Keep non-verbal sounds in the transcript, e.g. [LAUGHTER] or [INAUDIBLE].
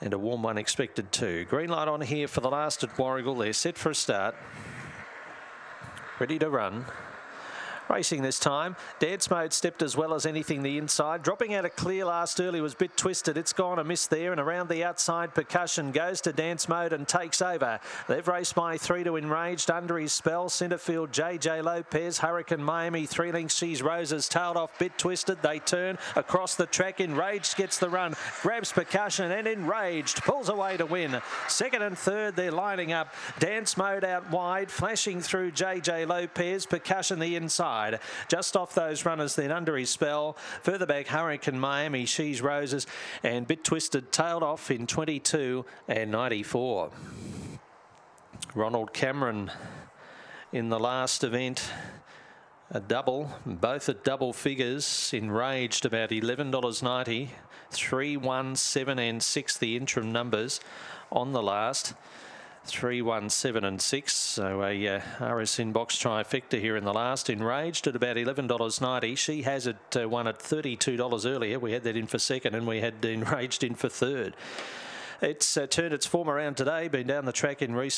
And a warm one expected too. Green light on here for the last at Warragul. They're set for a start. Ready to run. Racing this time. Dance mode stepped as well as anything the inside. Dropping out a clear last early was a bit twisted. It's gone a miss there and around the outside. Percussion goes to dance mode and takes over. They've raced by three to Enraged under his spell. Centerfield JJ Lopez. Hurricane Miami. Three links. She's Roses tailed off. Bit twisted. They turn across the track. Enraged gets the run. Grabs Percussion and Enraged pulls away to win. Second and third they're lining up. Dance mode out wide. Flashing through JJ Lopez. Percussion the inside Just off those runners then under his spell. Further back, Hurricane Miami, She's Roses, and Bit Twisted tailed off in 22 and 94. Ronald Cameron in the last event a double, both at double figures, enraged about $11.90, 3, 1, 7 and 6 the interim numbers on the last. Three, one, seven, and six. So a uh, RS Inbox trifecta here in the last. Enraged at about eleven dollars ninety. She has it uh, won at thirty-two dollars earlier. We had that in for second, and we had [LAUGHS] enraged in for third. It's uh, turned its form around today. Been down the track in recent.